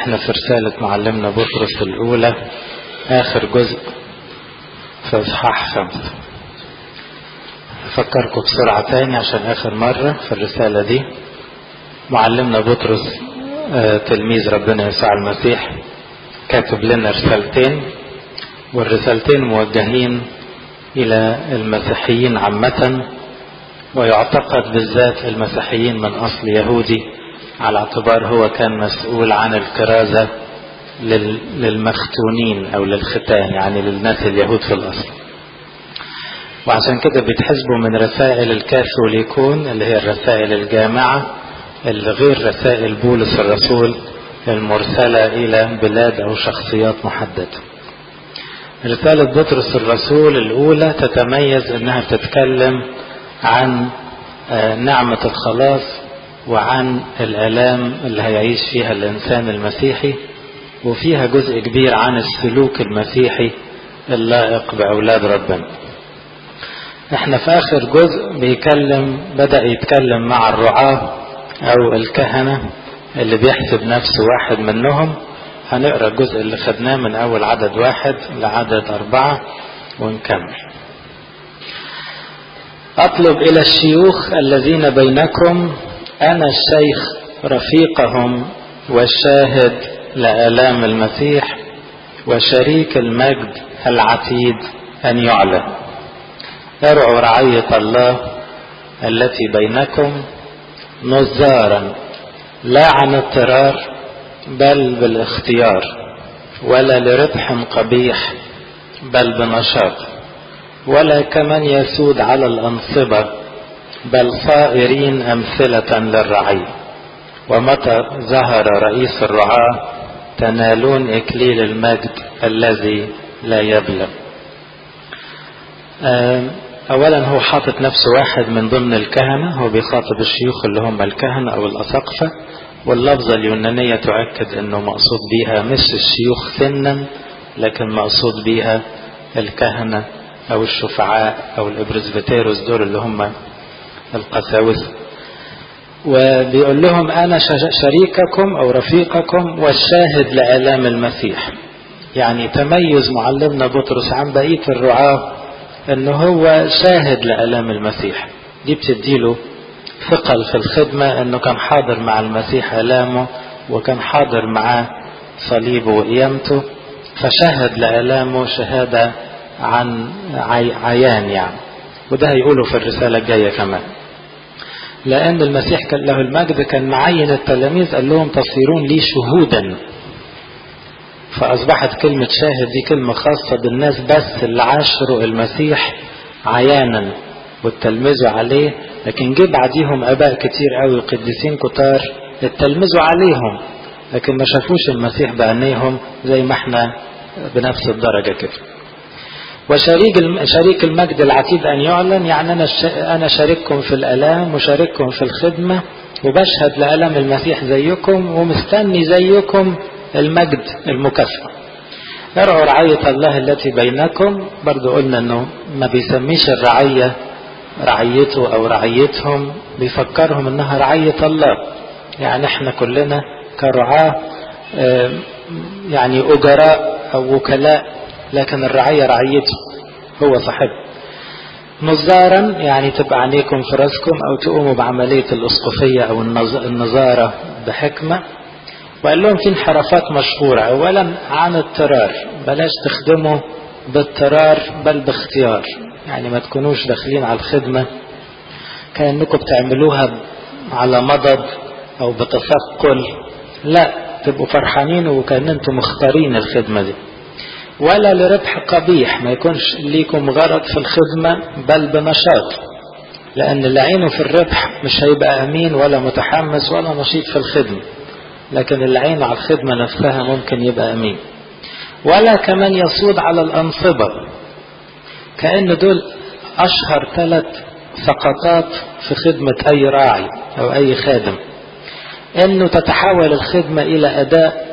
إحنا في رسالة معلمنا بطرس الأولى آخر جزء في إصحاح خمسة. أفكركم بسرعة تاني عشان آخر مرة في الرسالة دي. معلمنا بطرس آه تلميذ ربنا يسوع المسيح كاتب لنا رسالتين والرسالتين موجهين إلى المسيحيين عامة ويعتقد بالذات المسيحيين من أصل يهودي. على اعتبار هو كان مسؤول عن الكرازة للمختونين أو للختان يعني للناس اليهود في الأصل. وعشان كده بيتحسبوا من رسائل الكاثوليكون اللي هي الرسائل الجامعة اللي غير رسائل بولس الرسول المرسلة إلى بلاد أو شخصيات محددة. رسالة بطرس الرسول الأولى تتميز أنها بتتكلم عن نعمة الخلاص وعن الآلام اللي هيعيش فيها الإنسان المسيحي وفيها جزء كبير عن السلوك المسيحي اللائق بأولاد ربنا. إحنا في آخر جزء بيكلم بدأ يتكلم مع الرعاة أو الكهنة اللي بيحسب نفسه واحد منهم. هنقرأ الجزء اللي خدناه من أول عدد واحد لعدد أربعة ونكمل. أطلب إلى الشيوخ الذين بينكم أنا الشيخ رفيقهم والشاهد لآلام المسيح وشريك المجد العتيد أن يعلن أرعوا رعية الله التي بينكم نزارا لا عن اضطرار بل بالاختيار ولا لربح قبيح بل بنشاط ولا كمن يسود على الأنصبة بل صائرين أمثلة للرعية ومتى ظهر رئيس الرعاة تنالون إكليل المجد الذي لا يبلغ؟ أولا هو حاطط نفسه واحد من ضمن الكهنة هو بيخاطب الشيوخ اللي هم الكهنة أو الأساقفة واللفظة اليونانية تؤكد أنه مقصود بها مش الشيوخ سنا لكن مقصود بها الكهنة أو الشفعاء أو الإبرزبتيروس دول اللي هم القساوسة وبيقول لهم أنا شريككم أو رفيقكم والشاهد لآلام المسيح. يعني تميز معلمنا بطرس عن بقية الرعاة أنه هو شاهد لآلام المسيح. دي بتديله ثقل في الخدمة أنه كان حاضر مع المسيح آلامه وكان حاضر معاه صليبه وقيامته فشهد لآلامه شهادة عن عيان يعني. وده هيقوله في الرسالة الجاية كمان. لأن المسيح كان له المجد كان معين التلاميذ قال لهم تصيرون لي شهودا. فأصبحت كلمة شاهد دي كلمة خاصة بالناس بس اللي عاشروا المسيح عيانا واتلمذوا عليه. لكن جه بعديهم آباء كتير قوي قديسين كتار اتلمذوا عليهم. لكن ما شافوش المسيح بعينيهم زي ما إحنا بنفس الدرجة كده. وشريك شريك المجد العتيد أن يعلن يعني أنا أنا شارككم في الآلام وشارككم في الخدمة وبشهد لآلام المسيح زيكم ومستني زيكم المجد المكافأة ارعوا رعية الله التي بينكم. برضو قلنا أنه ما بيسميش الرعية رعيته أو رعيتهم بيفكرهم أنها رعية الله. يعني إحنا كلنا كرعاة يعني أجراء أو وكلاء لكن الرعية رعيته هو صاحب. نظارا يعني تبقى عينيكم في راسكم أو تقوموا بعملية الأسقفية أو النظارة بحكمة. وقال لهم في انحرافات مشهورة اولا عن اضطرار بلاش تخدموا باضطرار بل باختيار. يعني ما تكونوش داخلين على الخدمة كأنكم بتعملوها على مضض أو بتثقل. لا تبقوا فرحانين وكأن أنتم مختارين الخدمة دي. ولا لربح قبيح ما يكونش ليكم غرض في الخدمة بل بنشاط لأن اللي عينه في الربح مش هيبقى أمين ولا متحمس ولا نشيط في الخدمة. لكن اللي عينه على الخدمة نفسها ممكن يبقى أمين. ولا كمان يصود على الأنصبة. كأن دول أشهر ثلاث سقطات في خدمة أي راعي أو أي خادم. أنه تتحول الخدمة إلى أداء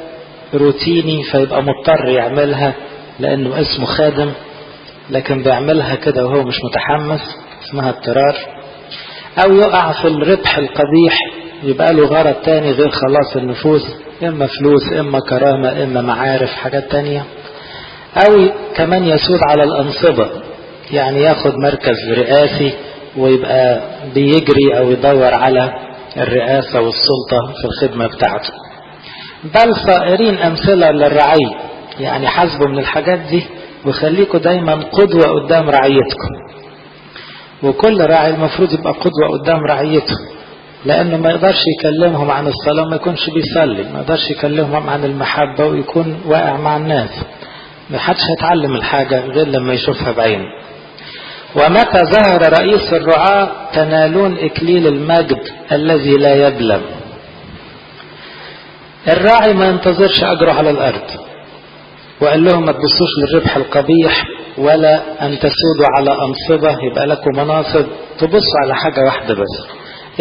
روتيني فيبقى مضطر يعملها لأنه اسمه خادم لكن بيعملها كده وهو مش متحمس اسمها اضطرار. أو يقع في الربح القبيح يبقى له غرض تاني غير خلاص النفوس إما فلوس إما كرامة إما معارف حاجات تانية. أو كمان يسود على الأنصبة يعني ياخد مركز رئاسي ويبقى بيجري أو يدور على الرئاسة والسلطة في الخدمة بتاعته. بل صائرين أمثلة للرعي. يعني حاسبوا من الحاجات دي وخليكوا دايما قدوة قدام رعيتكم. وكل راعي المفروض يبقى قدوة قدام رعيته لأنه ما يقدرش يكلمهم عن الصلاة ما يكونش بيصلي ما يقدرش يكلمهم عن المحبة ويكون واقع مع الناس. ما حدش هيتعلم الحاجة غير لما يشوفها بعينه. ومتى ظهر رئيس الرعاة تنالون إكليل المجد الذي لا يبلم الراعي ما ينتظرش أجره على الأرض. وقال لهم ما تبصوش للربح القبيح ولا أن تسودوا على أنصبة يبقى لكم مناصب. تبصوا على حاجة واحدة بس.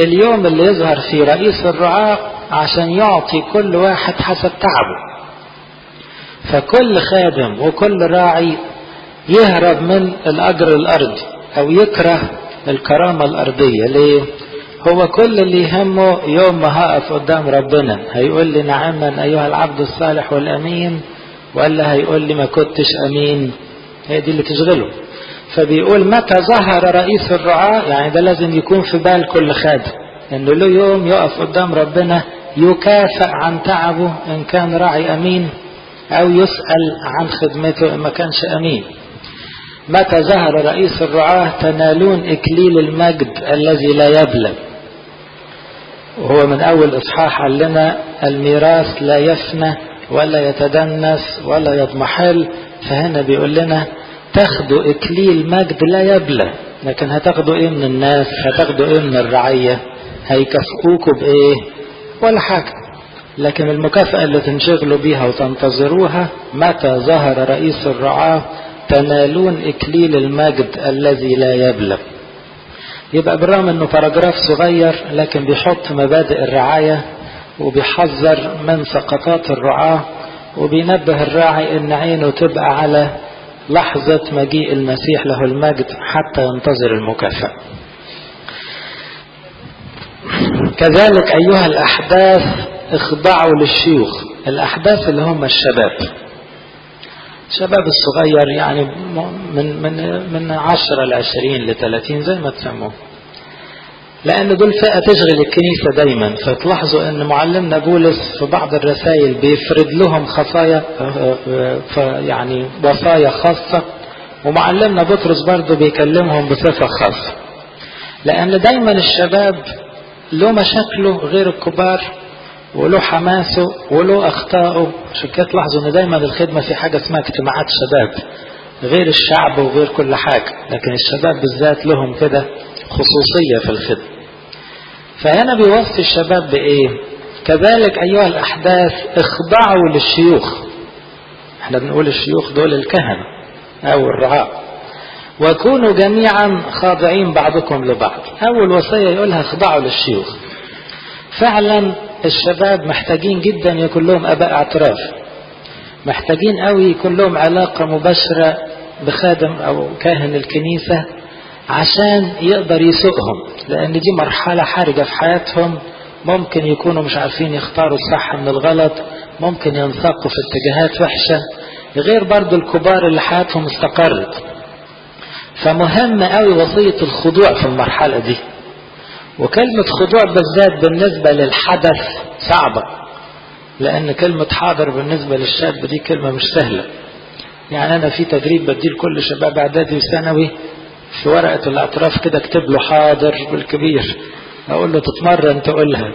اليوم اللي يظهر فيه رئيس الرعاة عشان يعطي كل واحد حسب تعبه. فكل خادم وكل راعي يهرب من الأجر الأرضي أو يكره الكرامة الأرضية. ليه؟ هو كل اللي يهمه يوم ما هقف قدام ربنا هيقول لي نعما أيها العبد الصالح والأمين ولا هيقول لي ما كنتش أمين. هي دي اللي تشغله. فبيقول متى ظهر رئيس الرعاة؟ يعني ده لازم يكون في بال كل خادم. انه له يوم يقف قدام ربنا يكافئ عن تعبه إن كان راعي أمين أو يسأل عن خدمته إن ما كانش أمين. متى ظهر رئيس الرعاة؟ تنالون إكليل المجد الذي لا يبلى وهو من أول إصحاح قال لنا الميراث لا يفنى. ولا يتدنس ولا يضمحل. فهنا بيقول لنا تاخدوا إكليل مجد لا يبلى لكن هتاخدوا إيه من الناس؟ هتاخدوا إيه من الرعية؟ هيكافئوكوا بإيه؟ ولا حاجة لكن المكافأة اللي تنشغلوا بيها وتنتظروها متى ظهر رئيس الرعاة تنالون إكليل المجد الذي لا يبلى. يبقى بالرغم إنه باراجراف صغير لكن بيحط مبادئ الرعاية وبيحذر من سقطات الرعاة وبينبه الراعي إن عينه تبقى على لحظة مجيء المسيح له المجد حتى ينتظر المكافأة. كذلك أيها الأحداث اخضعوا للشيوخ الأحداث اللي هم الشباب. الشباب الصغير يعني من من من 10 ل 20 ل 30 زي ما تسموه. لأن دول فئة تشغل الكنيسة دايما. فتلاحظوا أن معلمنا بولس في بعض الرسائل بيفرد لهم خصايا يعني وصايا خاصة. ومعلمنا بطرس برضه بيكلمهم بصفة خاصة. لأن دايما الشباب له مشاكله غير الكبار وله حماسه وله أخطائه. عشان كده تلاحظوا أن دايما الخدمة في حاجة اسمها اجتماعات شباب غير الشعب وغير كل حاجة. لكن الشباب بالذات لهم كده خصوصية في الخدمة. فهنا بيوصي الشباب بإيه؟ كذلك أيها الأحداث اخضعوا للشيوخ. إحنا بنقول الشيوخ دول الكهنة أو الرعاة. وكونوا جميعا خاضعين بعضكم لبعض. أول وصية يقولها اخضعوا للشيوخ. فعلا الشباب محتاجين جدا يكون لهم أباء أعتراف. محتاجين قوي يكون لهم علاقة مباشرة بخادم أو كاهن الكنيسة. عشان يقدر يسوقهم لأن دي مرحلة حرجة في حياتهم. ممكن يكونوا مش عارفين يختاروا الصح من الغلط ممكن ينساقوا في اتجاهات وحشة غير برضو الكبار اللي حياتهم استقرت. فمهم قوي وصية الخضوع في المرحلة دي. وكلمة خضوع بالذات بالنسبة للحدث صعبة لأن كلمة حاضر بالنسبة للشاب دي كلمة مش سهلة. يعني أنا في تدريب بديه لكل شباب إعدادي وثانوي في ورقة الاعتراف كده اكتب له حاضر بالكبير. أقول له تتمرن تقولها.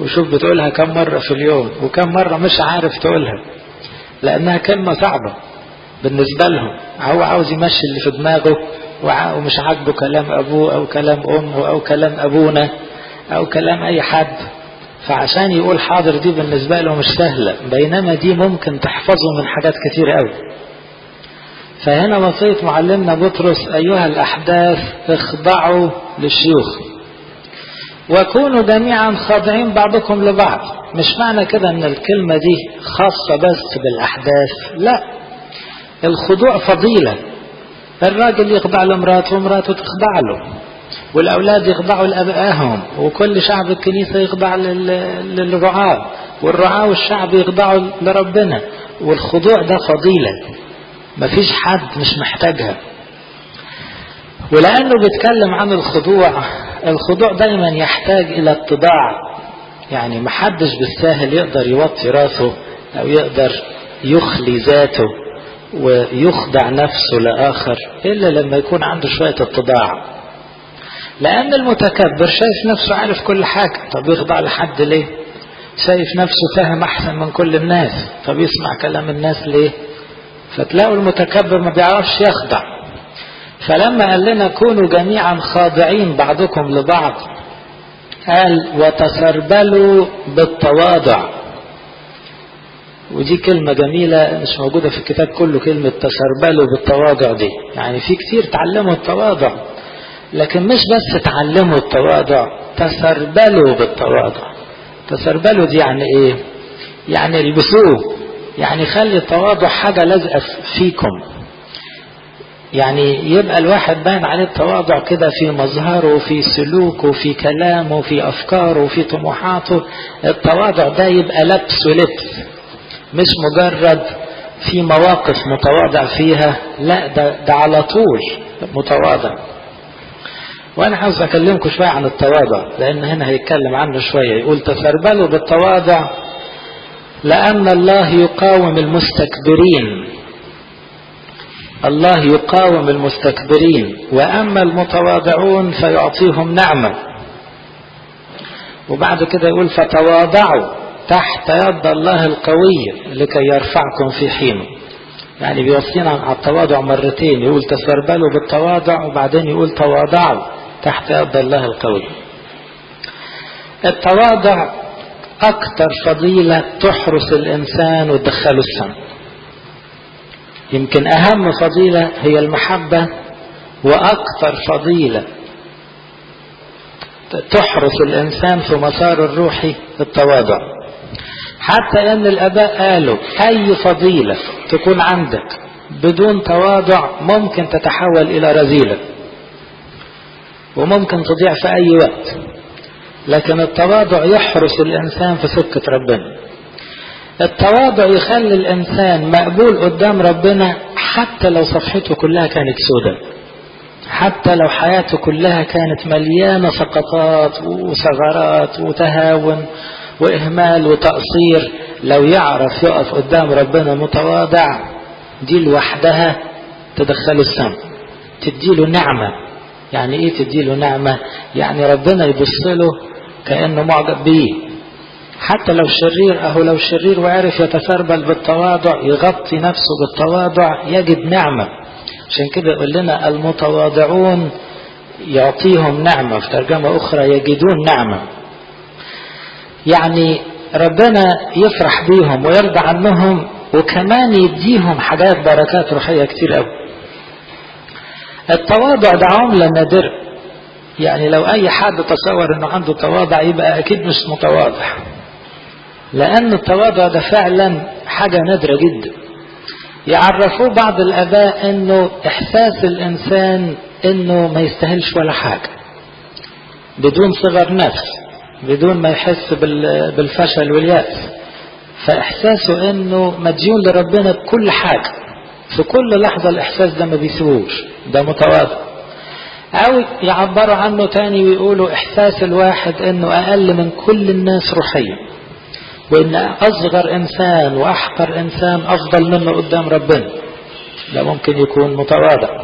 وشوف بتقولها كم مرة في اليوم. وكم مرة مش عارف تقولها. لأنها كلمة صعبة بالنسبة لهم. هو عاوز يمشي اللي في دماغه. ومش عاجبه كلام أبوه أو كلام أمه أو كلام أبونا أو كلام أي حد. فعشان يقول حاضر دي بالنسبة له مش سهلة. بينما دي ممكن تحفظه من حاجات كتير قوي فهنا وصية معلمنا بطرس أيها الأحداث اخضعوا للشيوخ. وكونوا جميعا خاضعين بعضكم لبعض. مش معنى كده إن الكلمة دي خاصة بس بالأحداث لا. الخضوع فضيلة. الراجل يخضع لمراته ومراته تخضع له. والأولاد يخضعوا لأبائهم. وكل شعب الكنيسة يخضع للرعاة. والرعاة والشعب يخضعوا لربنا. والخضوع ده فضيلة. مفيش حد مش محتاجها. ولأنه بيتكلم عن الخضوع الخضوع دايما يحتاج إلى اتباع يعني محدش بالساهل يقدر يوطي راسه أو يقدر يخلي ذاته ويخضع نفسه لآخر إلا لما يكون عنده شوية اتضاع. لأن المتكبر شايف نفسه عارف كل حاجة. طب يخضع لحد ليه؟ شايف نفسه فاهم أحسن من كل الناس. طب يسمع كلام الناس ليه؟ فتلاقوا المتكبر ما بيعرفش يخضع فلما قال لنا كونوا جميعا خاضعين بعضكم لبعض قال وتسربلوا بالتواضع. ودي كلمة جميلة مش موجودة في الكتاب كله كلمة تسربلوا بالتواضع دي. يعني في كتير تعلموا التواضع لكن مش بس تعلموا التواضع تسربلوا بالتواضع. تسربلوا دي يعني إيه؟ يعني البسوه. يعني خلي التواضع حاجة لازقة فيكم. يعني يبقى الواحد باين عليه التواضع كده في مظهره في سلوكه في كلامه في أفكاره في طموحاته. التواضع ده يبقى لبس ولبس مش مجرد في مواقف متواضع فيها لا ده, ده على طول متواضع. وأنا عاوز أكلمكم شوية عن التواضع لأن هنا هيتكلم عنه شوية يقول تسربلوا بالتواضع لأن الله يقاوم المستكبرين. الله يقاوم المستكبرين. وأما المتواضعون فيعطيهم نعمة. وبعد كده يقول فتواضعوا تحت يد الله القوي لكي يرفعكم في حينه يعني بيوصينا على التواضع مرتين. يقول تسربلوا بالتواضع وبعدين يقول تواضعوا تحت يد الله القوي. التواضع أكثر فضيلة تحرس الإنسان وتدخله السماء. يمكن أهم فضيلة هي المحبة وأكثر فضيلة تحرس الإنسان في مسار الروحي التواضع. حتى أن الآباء قالوا أي فضيلة تكون عندك بدون تواضع ممكن تتحول إلى رذيلة وممكن تضيع في أي وقت. لكن التواضع يحرس الإنسان في سكة ربنا. التواضع يخلي الإنسان مقبول قدام ربنا حتى لو صفحته كلها كانت سوداء حتى لو حياته كلها كانت مليانة سقطات وثغرات وتهاون وإهمال وتقصير. لو يعرف يقف قدام ربنا متواضع دي لوحدها تدخله السماء تديله نعمة. يعني إيه تديله نعمة؟ يعني ربنا يبص له كأنه معجب بيه. حتى لو شرير أهو لو شرير وعرف يتسربل بالتواضع يغطي نفسه بالتواضع يجد نعمة. عشان كده يقول لنا المتواضعون يعطيهم نعمة في ترجمة أخرى يجدون نعمة. يعني ربنا يفرح بيهم ويرضى عنهم وكمان يديهم حاجات بركات روحية كتير قوي التواضع ده عملة نادرة يعني لو أي حد تصور أنه عنده تواضع يبقى أكيد مش متواضع. لأن التواضع ده فعلا حاجة نادرة جدا. يعرفوه بعض الآباء أنه إحساس الإنسان أنه ما يستاهلش ولا حاجة. بدون صغر نفس بدون ما يحس بالفشل واليأس. فإحساسه أنه مديون لربنا بكل حاجة. في كل لحظة الإحساس ده ما بيسيبوش ده متواضع. أو يعبروا عنه تاني ويقولوا إحساس الواحد أنه أقل من كل الناس روحيا. وأن أصغر إنسان وأحقر إنسان أفضل منه قدام ربنا. ده ممكن يكون متواضع.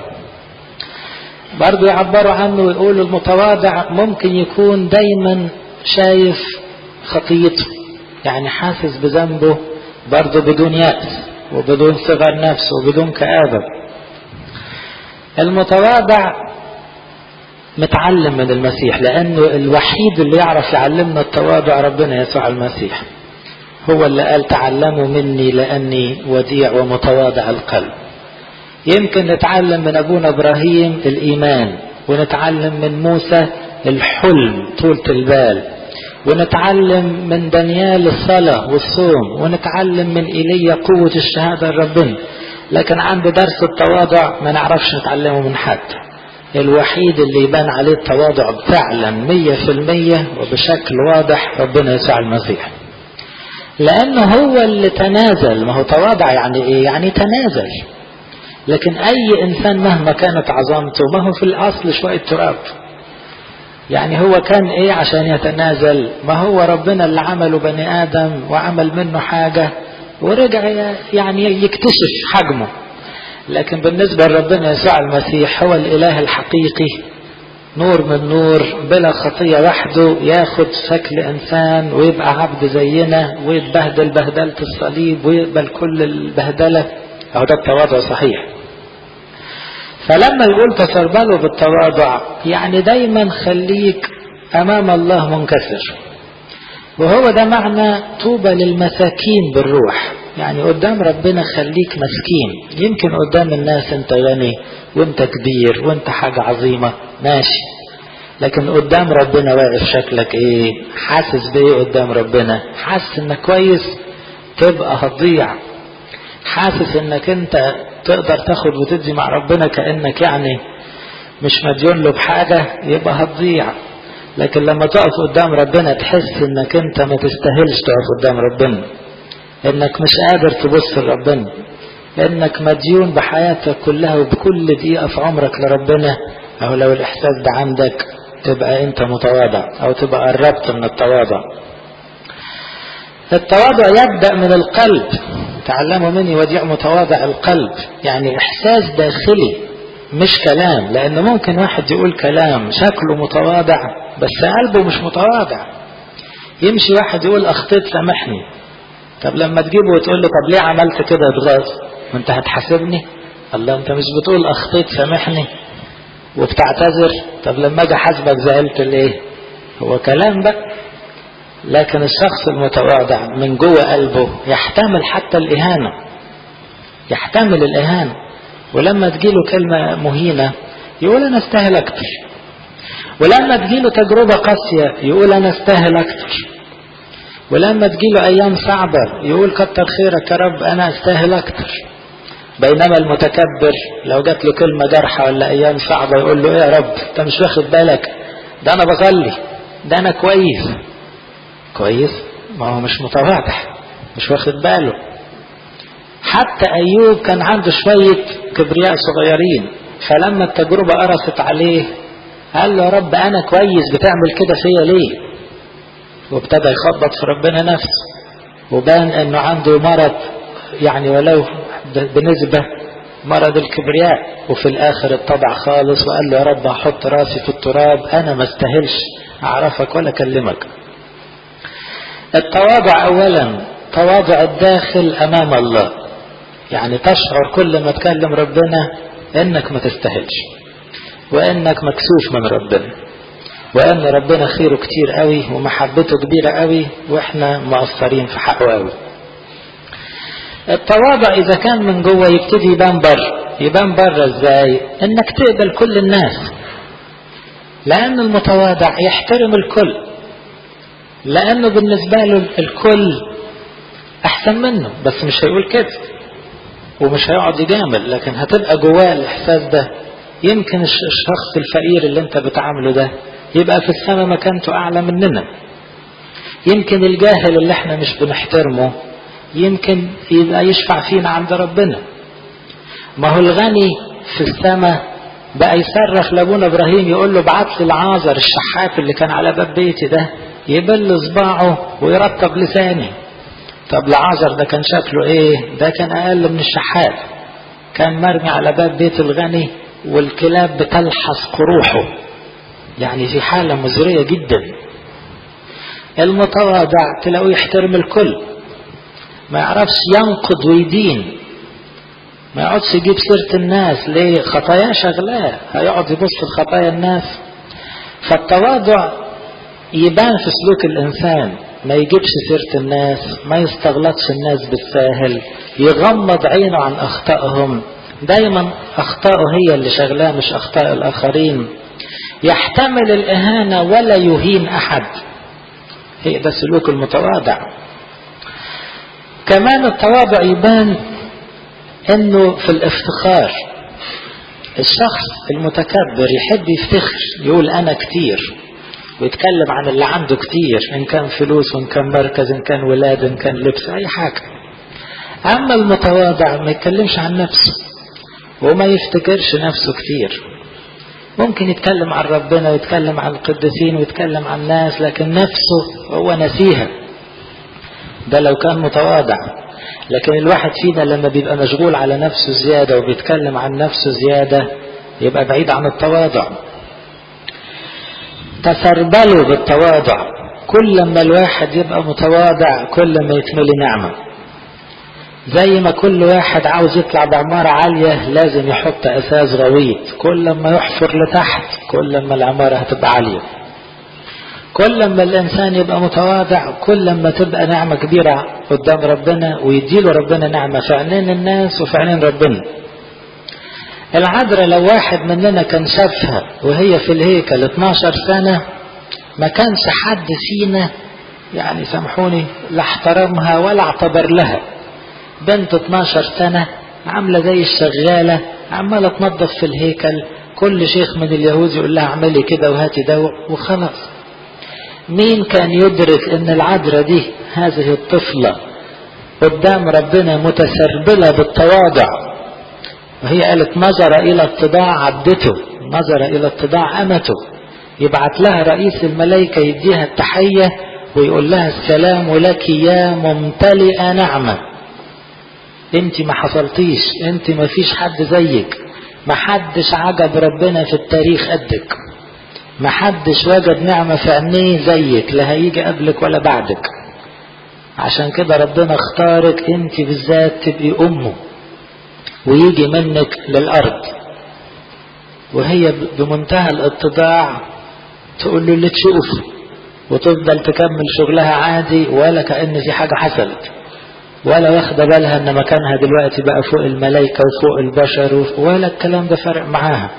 برضو يعبروا عنه ويقولوا المتواضع ممكن يكون دايما شايف خطيته يعني حاسس بذنبه برضه بدون يأس. وبدون صغر نفس وبدون كآبة. المتواضع متعلم من المسيح لأنه الوحيد اللي يعرف يعلمنا التواضع ربنا يسوع المسيح. هو اللي قال تعلموا مني لأني وديع ومتواضع القلب. يمكن نتعلم من أبونا إبراهيم الإيمان ونتعلم من موسى الحلم طولة البال. ونتعلم من دانيال الصلاة والصوم ونتعلم من إيليا قوة الشهادة لربنا لكن عند درس التواضع ما نعرفش نتعلمه من حد. الوحيد اللي يبان عليه التواضع فعلا مية في المية وبشكل واضح ربنا يسوع المسيح. لأنه هو اللي تنازل. ما هو تواضع يعني إيه؟ يعني تنازل. لكن أي إنسان مهما كانت عظمته ما هو في الأصل شوية تراب. يعني هو كان إيه عشان يتنازل؟ ما هو ربنا اللي عمله بني آدم وعمل منه حاجة ورجع يعني يكتشف حجمه. لكن بالنسبة لربنا يسوع المسيح هو الإله الحقيقي نور من نور بلا خطية وحده ياخد شكل إنسان ويبقى عبد زينا ويتبهدل بهدلة الصليب ويقبل كل البهدلة. أهو ده التواضع صحيح. فلما يقول تسربلوا بالتواضع يعني دايما خليك أمام الله منكسر. وهو ده معنى طوبى للمساكين بالروح. يعني قدام ربنا خليك مسكين. يمكن قدام الناس أنت غني وأنت كبير وأنت حاجة عظيمة. ماشي. لكن قدام ربنا واقف شكلك إيه؟ حاسس بإيه قدام ربنا؟ حاسس إنك كويس؟ تبقى هتضيع. حاسس إنك أنت تقدر تاخد وتدي مع ربنا كأنك يعني مش مديون له بحاجة يبقى هتضيع. لكن لما تقف قدام ربنا تحس إنك أنت ما تستاهلش تقف قدام ربنا. إنك مش قادر تبص لربنا. إنك مديون بحياتك كلها وبكل دقيقة في عمرك لربنا. أو لو الإحساس ده عندك تبقى أنت متواضع أو تبقى قربت من التواضع. التواضع يبدأ من القلب. تعلموا مني وديع متواضع القلب. يعني إحساس داخلي مش كلام. لأن ممكن واحد يقول كلام شكله متواضع بس قلبه مش متواضع. يمشي واحد يقول أخطيت سامحني. طب لما تجيبه وتقول له طب ليه عملت كده اتغاظ ما أنت هتحاسبني؟ الله أنت مش بتقول أخطيت سامحني وبتعتذر؟ طب لما أجي أحاسبك زعلت ليه؟ هو كلام بقى. لكن الشخص المتواضع من جوه قلبه يحتمل حتى الإهانة يحتمل الإهانة. ولما تجيله كلمة مهينة يقول أنا استاهل أكتر ولما تجيله تجربة قاسية يقول أنا استاهل أكتر ولما تجيله أيام صعبة يقول كتر خيرك يا رب أنا أستاهل أكتر بينما المتكبر لو جات له كلمة جرحة ولا أيام صعبة يقول له إيه يا رب أنت مش واخد بالك؟ ده أنا بصلي ده أنا كويس. كويس؟ ما هو مش متواضع مش واخد باله. حتى أيوب كان عنده شوية كبرياء صغيرين فلما التجربة قرصت عليه قال له يا رب أنا كويس بتعمل كده فيا ليه؟ وابتدى يخبط في ربنا نفسه وبان إنه عنده مرض يعني ولو بنسبة مرض الكبرياء وفي الآخر اتضع خالص وقال له يا رب أحط رأسي في التراب أنا ما استاهلش أعرفك ولا أكلمك. التواضع اولا تواضع الداخل أمام الله. يعني تشعر كل ما تكلم ربنا إنك ما تستاهلش وإنك مكسوف من ربنا. وإن ربنا خيره كتير قوي ومحبته كبيرة قوي وإحنا مقصرين في حقه قوي. التواضع إذا كان من جوه يبتدي يبان بره. يبان بره إزاي؟ إنك تقبل كل الناس. لأن المتواضع يحترم الكل. لأنه بالنسبة له الكل أحسن منه بس مش هيقول كده ومش هيقعد يجامل لكن هتبقى جواه الإحساس ده. يمكن الشخص الفقير اللي أنت بتعامله ده يبقى في السماء مكانته أعلى مننا. يمكن الجاهل اللي إحنا مش بنحترمه يمكن يبقى يشفع فينا عند ربنا. ما هو الغني في السماء بقى يصرخ لأبونا إبراهيم يقول له ابعت لي العازر الشحات اللي كان على باب بيتي ده يبل صباعه ويرطب لساني طب العازر ده كان شكله إيه؟ ده كان أقل من الشحات. كان مرمي على باب بيت الغني والكلاب بتلحس قروحه. يعني في حالة مزرية جدا. المتواضع تلاقيه يحترم الكل. ما يعرفش ينقد ويدين. ما يقعدش يجيب سيرة الناس. ليه؟ خطاياه شغلاه هيقعد يبص لخطايا الناس. فالتواضع يبان في سلوك الإنسان ما يجيبش سيرة الناس ما يستغلطش الناس بالساهل يغمض عينه عن أخطائهم. دايما أخطائه هي اللي شغلاه مش أخطاء الآخرين. يحتمل الإهانة ولا يهين أحد. هي ده سلوك المتواضع. كمان التواضع يبان إنه في الافتخار. الشخص المتكبر يحب يفتخر يقول أنا كتير. ويتكلم عن اللي عنده كتير إن كان فلوس وإن كان مركز إن كان ولاد إن كان لبس أي حاجة. أما المتواضع ما يتكلمش عن نفسه وما يفتكرش نفسه كتير. ممكن يتكلم عن ربنا ويتكلم عن القديسين ويتكلم عن الناس لكن نفسه هو نسيها. ده لو كان متواضع. لكن الواحد فينا لما بيبقى مشغول على نفسه زيادة وبيتكلم عن نفسه زيادة يبقى بعيد عن التواضع. تسربلوا بالتواضع كل ما الواحد يبقى متواضع كل ما يتملي نعمة. زي ما كل واحد عاوز يطلع بعمارة عالية لازم يحط أساس غويط. كل ما يحفر لتحت كل ما العمارة هتبقى عالية. كل ما الإنسان يبقى متواضع كل ما تبقى نعمة كبيرة قدام ربنا ويديله ربنا نعمة في عينين الناس وفي عينين ربنا. العذراء لو واحد مننا كان شافها وهي في الهيكل 12 سنة ما كانش حد فينا يعني سامحوني لا احترمها ولا اعتبر لها. بنت 12 سنة عاملة زي الشغالة عمالة تنظف في الهيكل كل شيخ من اليهود يقول لها اعملي كده وهاتي ده وخلاص. مين كان يدرك إن العذراء دي؟ هذه الطفلة. قدام ربنا متسربلة بالتواضع. وهي قالت نظر إلى اتضاع عبدته نظر إلى اتضاع أمته. يبعت لها رئيس الملائكة يديها التحية ويقول لها السلام لك يا ممتلئة نعمة. أنت ما حصلتيش أنت ما فيش حد زيك. ما حدش عجب ربنا في التاريخ قدك. ما حدش وجد نعمة في عينيه زيك لا هيجي قبلك ولا بعدك. عشان كده ربنا اختارك أنت بالذات تبقي أمه. ويجي منك للأرض. وهي بمنتهى الاتضاع تقول له اللي تشوف وتفضل تكمل شغلها عادي ولا كأن في حاجة حصلت. ولا واخدة بالها إن مكانها دلوقتي بقى فوق الملائكة وفوق البشر ولا الكلام ده فرق معاها.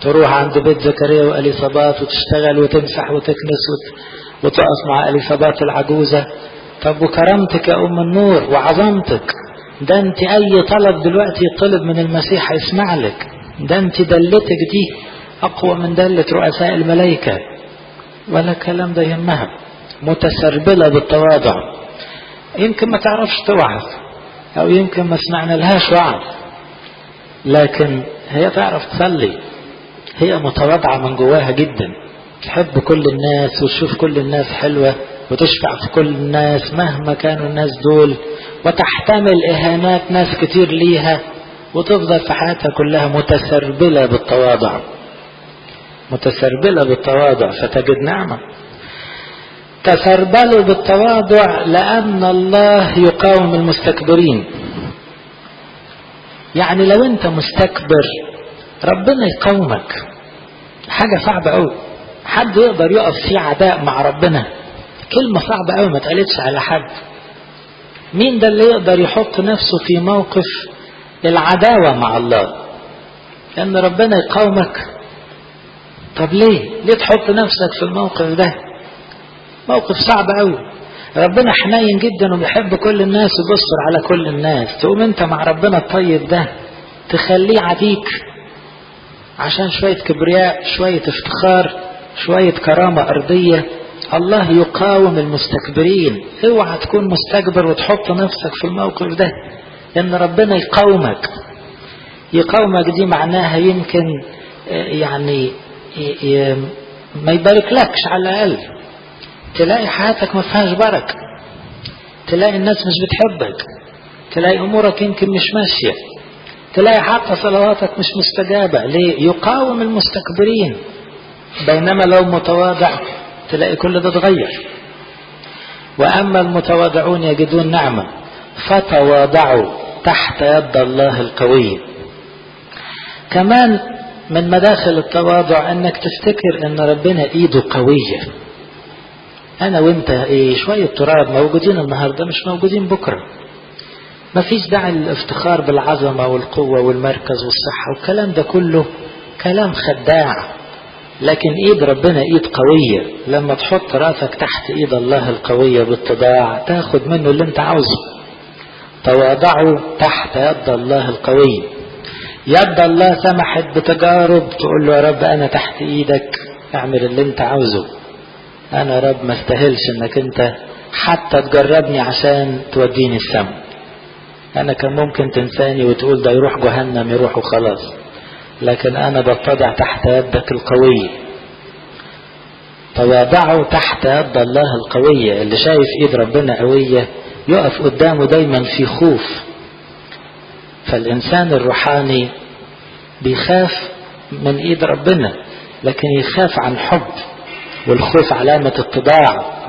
تروح عند بيت زكريا واليصابات وتشتغل وتمسح وتكنس وتقف مع اليصابات العجوزة. طب وكرامتك يا أم النور وعظمتك؟ ده انت اي طلب دلوقتي يطلب من المسيح هيسمع لك. ده انت دلتك دي اقوى من دلة رؤساء الملائكة. ولا الكلام ده يهمها. متسربلة بالتواضع. يمكن ما تعرفش توعظ. أو يمكن ما سمعنا لهاش وعظ. لكن هي تعرف تصلي. هي متواضعة من جواها جدا. تحب كل الناس وتشوف كل الناس حلوة. وتشفع في كل الناس مهما كانوا الناس دول وتحتمل إهانات ناس كتير ليها وتفضل في حياتها كلها متسربلة بالتواضع. متسربلة بالتواضع فتجد نعمة. تسربلوا بالتواضع لأن الله يقاوم المستكبرين. يعني لو أنت مستكبر ربنا يقاومك. حاجة صعبة قوي حد يقدر يقف في عداء مع ربنا. كلمة صعبة قوي ما اتقالتش على حد. مين ده اللي يقدر يحط نفسه في موقف العداوة مع الله؟ لأن ربنا يقاومك. طب ليه؟ ليه تحط نفسك في الموقف ده؟ موقف صعب قوي ربنا حنين جدا وبيحب كل الناس وبيصبر على كل الناس. تقوم أنت مع ربنا الطيب ده تخليه عديك عشان شوية كبرياء شوية افتخار شوية كرامة أرضية الله يقاوم المستكبرين. اوعى تكون مستكبر وتحط نفسك في الموقف ده ان ربنا يقاومك. يقاومك دي معناها يمكن يعني ما يبارك لكش على الأقل. تلاقي حياتك ما فيهاش بركة. تلاقي الناس مش بتحبك. تلاقي أمورك يمكن مش ماشية. تلاقي حتى صلواتك مش مستجابة. ليه؟ يقاوم المستكبرين. بينما لو متواضع تلاقي كل ده اتغير. وأما المتواضعون يجدون نعمة فتواضعوا تحت يد الله القوي. كمان من مداخل التواضع أنك تفتكر أن ربنا إيده قوية. أنا وأنت إيه شوية تراب موجودين النهاردة مش موجودين بكرة. ما فيش داعي للافتخار بالعظمة والقوة والمركز والصحة والكلام ده كله. كلام خداع. لكن إيد ربنا إيد قوية. لما تحط رأسك تحت إيد الله القوية بالتضاع تاخد منه اللي أنت عاوزه. تواضعوا تحت يد الله القوي. يد الله سمحت بتجارب تقول له يا رب أنا تحت إيدك اعمل اللي أنت عاوزه. أنا يا رب ما استاهلش إنك أنت حتى تجربني عشان توديني السما أنا كان ممكن تنساني وتقول ده يروح جهنم يروح وخلاص. لكن أنا بتضع تحت يدك القوية. تواضعوا تحت يد الله القوية. اللي شايف إيد ربنا قوية يقف قدامه دايما في خوف. فالإنسان الروحاني بيخاف من إيد ربنا لكن يخاف عن حب والخوف علامة اتضاع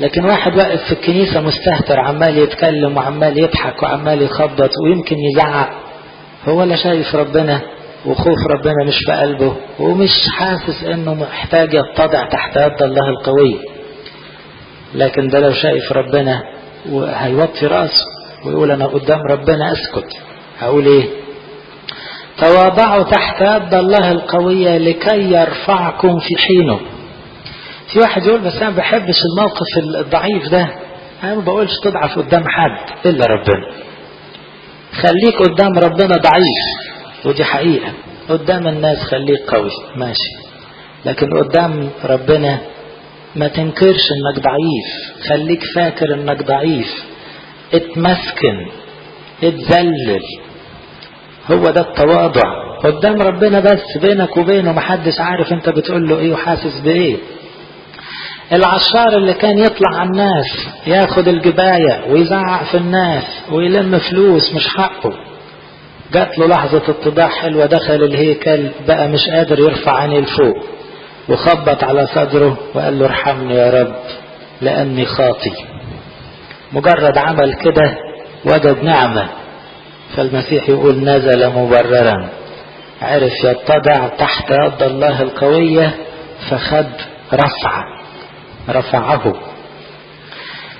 لكن واحد واقف في الكنيسة مستهتر عمال يتكلم وعمال يضحك وعمال يخبط ويمكن يزعق هو لا شايف ربنا. وخوف ربنا مش في قلبه ومش حاسس إنه محتاج يتضع تحت يد الله القوي. لكن ده لو شايف ربنا هيوطي رأسه ويقول أنا قدام ربنا أسكت. هقول إيه؟ تواضعوا تحت يد الله القوية لكي يرفعكم في حينه. في واحد يقول بس أنا ما بحبش الموقف الضعيف ده. أنا ما بقولش تضعف قدام حد إلا ربنا. خليك قدام ربنا ضعيف. ودي حقيقة. قدام الناس خليك قوي ماشي. لكن قدام ربنا ما تنكرش إنك ضعيف. خليك فاكر إنك ضعيف. اتمسكن اتذلل. هو ده التواضع. قدام ربنا بس بينك وبينه محدش عارف أنت بتقول له إيه وحاسس بإيه. العشار اللي كان يطلع على الناس ياخد الجباية ويزعق في الناس ويلم فلوس مش حقه. جات له لحظة اتضاع حلوة دخل الهيكل بقى مش قادر يرفع عينيه لفوق وخبط على صدره وقال له ارحمني يا رب لأني خاطي. مجرد عمل كده وجد نعمة. فالمسيح يقول نزل مبررا. عرف يتضع تحت يد الله القوية فخد رفعة رفعه.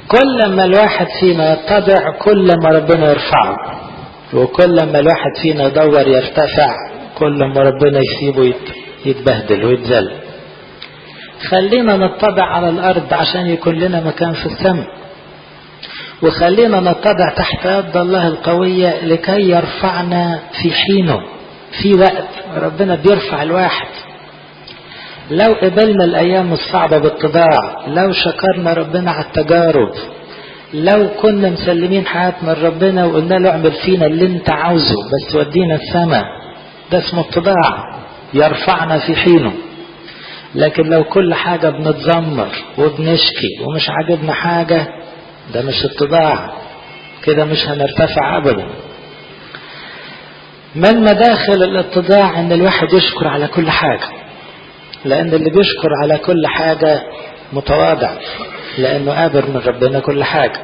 كل ما الواحد فينا يتضع كل ما ربنا يرفعه. وكل ما الواحد فينا يدور يرتفع كل ما ربنا يسيبه يتبهدل ويتذل. خلينا نتضع على الأرض عشان يكون لنا مكان في السماء وخلينا نتضع تحت يد الله القوية لكي يرفعنا في حينه في وقت ربنا بيرفع الواحد. لو قبلنا الأيام الصعبة باتضاع لو شكرنا ربنا على التجارب لو كنا مسلمين حياتنا لربنا وقلنا له اعمل فينا اللي انت عاوزه بس ودينا السماء. ده اسمه اتضاع يرفعنا في حينه. لكن لو كل حاجة بنتذمر وبنشكي ومش عاجبنا حاجة ده مش اتضاع كده مش هنرتفع ابدا. من مداخل الاتضاع إن الواحد يشكر على كل حاجة؟ لأن اللي بيشكر على كل حاجة متواضع. لأنه قابل من ربنا كل حاجة.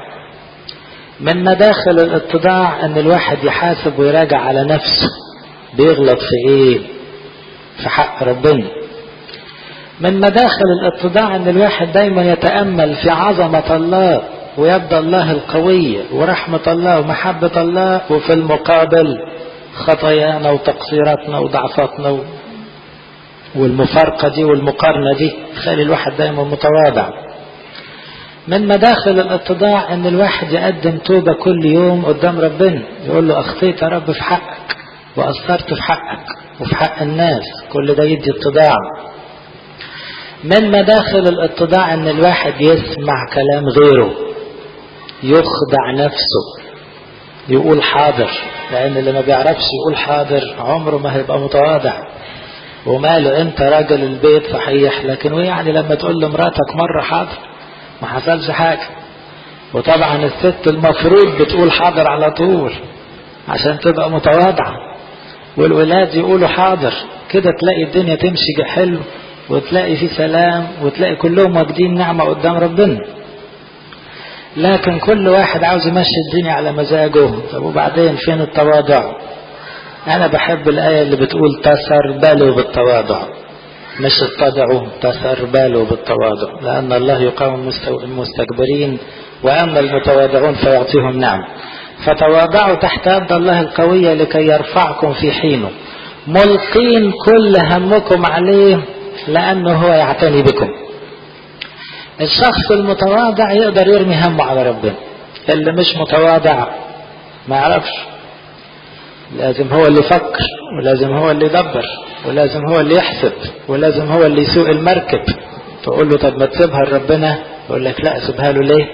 من مداخل الاتضاع إن الواحد يحاسب ويراجع على نفسه بيغلط في إيه؟ في حق ربنا. من مداخل الاتضاع إن الواحد دايما يتأمل في عظمة الله ويد الله القوية ورحمة الله ومحبة الله وفي المقابل خطايانا وتقصيراتنا وضعفاتنا والمفارقة دي والمقارنة دي. تخلي الواحد دايما متواضع. من مداخل الاتضاع ان الواحد يقدم توبة كل يوم قدام ربنا يقول له اخطيت يا رب في حقك وقصرت في حقك وفي حق الناس كل ده يدي اتضاع. من مداخل الاتضاع ان الواحد يسمع كلام غيره يخدع نفسه يقول حاضر لأن اللي ما بيعرفش يقول حاضر عمره ما هيبقى متواضع. وماله انت راجل البيت صحيح لكن ويعني لما تقول لمراتك مرة حاضر ما حصلش حاجة. وطبعا الست المفروض بتقول حاضر على طول عشان تبقى متواضعة. والولاد يقولوا حاضر. كده تلاقي الدنيا تمشي حلو وتلاقي في سلام وتلاقي كلهم واخدين نعمة قدام ربنا. لكن كل واحد عاوز يمشي الدنيا على مزاجه. طب وبعدين فين التواضع؟ أنا بحب الآية اللي بتقول تسربلوا بالتواضع. مش اتضعوا تسربلوا بالتواضع لأن الله يقاوم المستكبرين وأما المتواضعون فيعطيهم نعم. فتواضعوا تحت يد الله القوية لكي يرفعكم في حينه. ملقين كل همكم عليه لأنه هو يعتني بكم. الشخص المتواضع يقدر يرمي همه على ربنا اللي مش متواضع ما يعرفش. لازم هو اللي يفكر ولازم هو اللي يدبر ولازم هو اللي يحسب ولازم هو اللي يسوق المركب. تقول له طب ما تسيبها لربنا يقول لك لا سيبها له ليه؟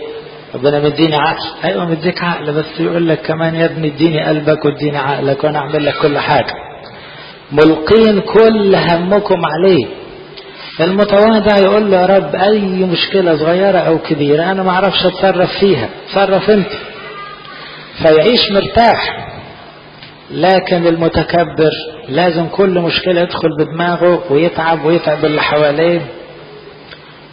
ربنا مديني عقل. أيوه مديك عقل بس يقول لك كمان يا ابني اديني قلبك واديني عقلك وأنا أعمل لك كل حاجة. ملقين كل همكم عليه. المتواضع يقول له يا رب أي مشكلة صغيرة أو كبيرة أنا ما أعرفش أتصرف فيها تصرف أنت. فيعيش مرتاح. لكن المتكبر لازم كل مشكلة يدخل بدماغه ويتعب ويتعب اللي حواليه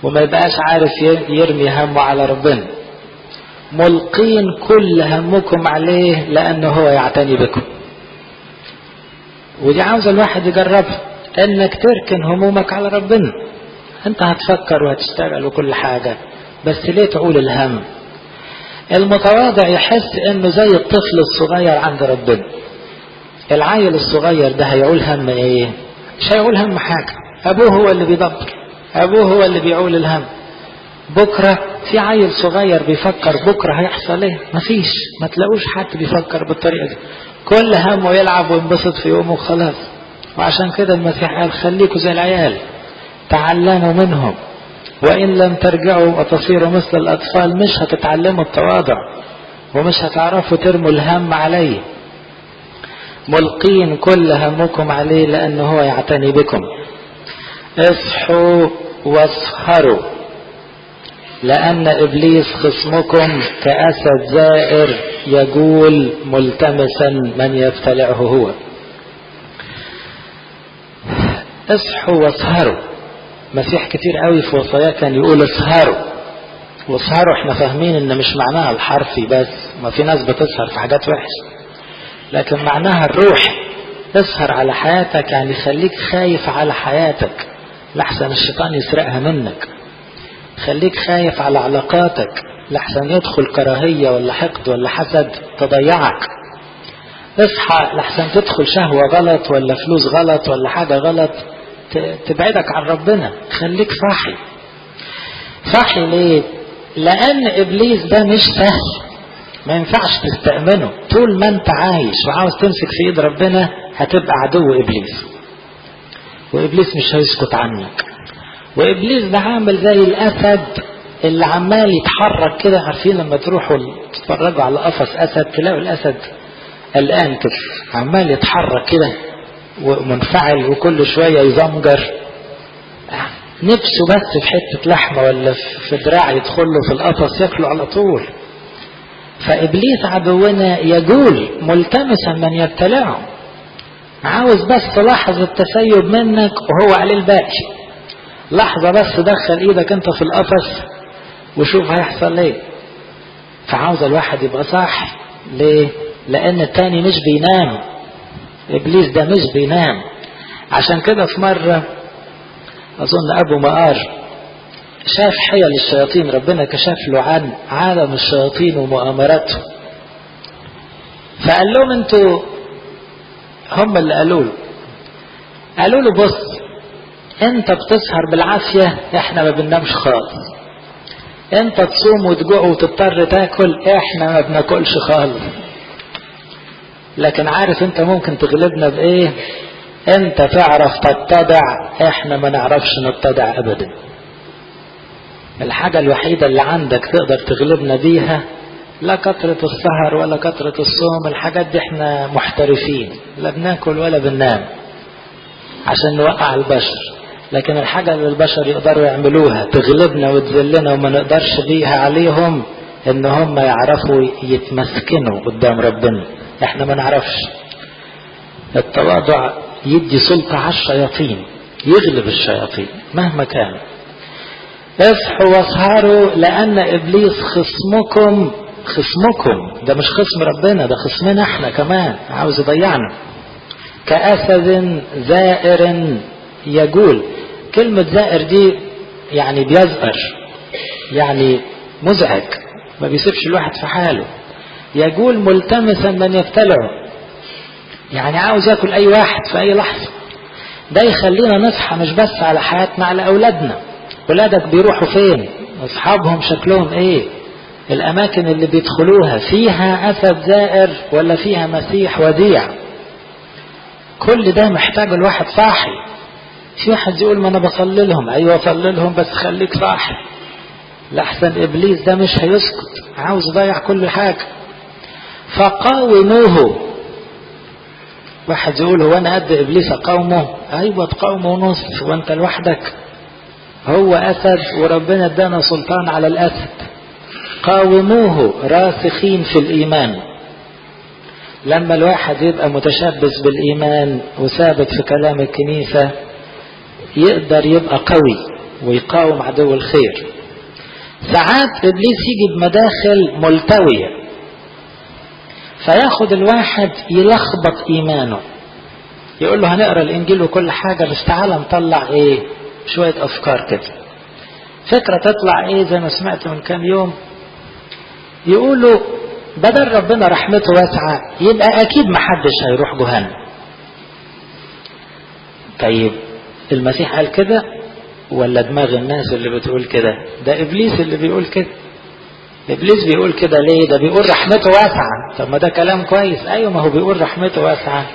وما يبقاش عارف يرمي همه على ربنا. ملقين كل همكم عليه لأنه هو يعتني بكم. ودي عاوزة الواحد يجربها إنك تركن همومك على ربنا. أنت هتفكر وهتشتغل وكل حاجة بس ليه تعول الهم؟ المتواضع يحس إنه زي الطفل الصغير عند ربنا. العيل الصغير ده هيعول هم إيه؟ مش هيعول هم حاجة. أبوه هو اللي بيدبر أبوه هو اللي بيعول الهم. بكرة في عيل صغير بيفكر بكرة هيحصل إيه؟ مفيش. ما تلاقوش حد بيفكر بالطريقة دي. كل همه يلعب وينبسط في يومه وخلاص. وعشان كده المسيح قال خليكوا زي العيال. تعلموا منهم. وإن لم ترجعوا وتصيروا مثل الأطفال مش هتتعلموا التواضع. ومش هتعرفوا ترموا الهم عليه. ملقين كل همكم عليه لأنه هو يعتني بكم. اصحوا واسهروا لأن إبليس خصمكم كأسد زائر يجول ملتمسا من يبتلعه هو. اصحوا واسهروا مسيح كتير قوي في وصاياه كان يقول اسهروا واسهروا إحنا فاهمين إن مش معناها الحرفي بس ما في ناس بتسهر في حاجات وحشة. لكن معناها الروح. اسهر على حياتك يعني خليك خايف على حياتك. لحسن الشيطان يسرقها منك. خليك خايف على علاقاتك. لحسن يدخل كراهية ولا حقد ولا حسد تضيعك. اصحى لحسن تدخل شهوة غلط ولا فلوس غلط ولا حاجة غلط تبعدك عن ربنا. خليك صاحي صاحي ليه؟ لأن إبليس ده مش سهل. ما ينفعش تستأمنه. طول ما انت عايش وعاوز تمسك في ايد ربنا هتبقى عدو إبليس. وإبليس مش هيسكت عنك. وإبليس ده عامل زي الأسد اللي عمال يتحرك كده. عارفين لما تروحوا تتفرجوا على قفص أسد تلاقوا الأسد قلقان كده. عمال يتحرك كده ومنفعل وكل شوية يزمجر نفسه بس في حتة لحمة ولا في دراع يدخل له في القفص ياكله على طول. فإبليس عدونا يجول ملتمسا من يبتلعه عاوز بس تلاحظ التسيب منك وهو عليه الباقي. لحظة بس دخل إيدك أنت في القفص وشوف هيحصل إيه. فعاوز الواحد يبقى صاحي. ليه؟ لأن التاني مش بينام. إبليس ده مش بينام. عشان كده في مرة أظن أبو مقار شاف حيل الشياطين ربنا كشف له عن عالم الشياطين ومؤامراته فقال لهم أنتوا هم اللي قالوا له. قالوا له بص انت بتسهر بالعافية إحنا ما بننامش خالص. انت تصوم وتجوع وتضطر تاكل إحنا ما بناكلش خالص. لكن عارف انت ممكن تغلبنا بإيه؟ انت تعرف تتضع إحنا ما نعرفش نتضع ابدا. الحاجة الوحيدة اللي عندك تقدر تغلبنا بيها لا كثرة السهر ولا كثرة الصوم الحاجات دي إحنا محترفين لا بناكل ولا بننام عشان نوقع البشر لكن الحاجة اللي البشر يقدروا يعملوها تغلبنا وتذلنا وما نقدرش بيها عليهم إن هم يعرفوا يتمسكنوا قدام ربنا. إحنا ما نعرفش. التواضع يدي سلطة على الشياطين يغلب الشياطين مهما كان. اصحوا واسهروا لأن إبليس خصمكم خصمكم. ده مش خصم ربنا ده خصمنا إحنا كمان. عاوز يضيعنا. كأسد زائر يجول. كلمة زائر دي يعني بيزقر يعني مزعج ما بيسيبش الواحد في حاله. يجول ملتمسا من يبتلعه. يعني عاوز ياكل أي واحد في أي لحظة. ده يخلينا نصحى مش بس على حياتنا على أولادنا. ولادك بيروحوا فين؟ أصحابهم شكلهم إيه؟ الأماكن اللي بيدخلوها فيها اسد زائر ولا فيها مسيح وديع. كل ده محتاج الواحد صاحي. في واحد يقول ما أنا بصلي لهم. أيوه صلي لهم بس خليك صاحي. لحسن إبليس ده مش هيسكت. عاوز يضيع كل حاجة. فقاوموه. واحد يقول هو أنا قد إبليس اقاومه أيوه تقاومه نص وأنت لوحدك. هو اسد وربنا ادانا سلطان على الأسد. قاوموه راسخين في الإيمان. لما الواحد يبقى متشبث بالإيمان وثابت في كلام الكنيسة يقدر يبقى قوي ويقاوم عدو الخير. ساعات إبليس يجي بمداخل ملتوية فياخد الواحد يلخبط إيمانه. يقول له هنقرأ الإنجيل وكل حاجة بس تعالى نطلع إيه؟ شوية أفكار كده. فكرة تطلع إيه زي ما سمعت من كام يوم. يقولوا بدل ربنا رحمته واسعة يبقى أكيد محدش هيروح جهنم. طيب المسيح قال كده ولا دماغ الناس اللي بتقول كده؟ ده إبليس اللي بيقول كده. إبليس بيقول كده ليه؟ ده بيقول رحمته واسعة. طب ما ده كلام كويس. أيوه ما هو بيقول رحمته واسعة.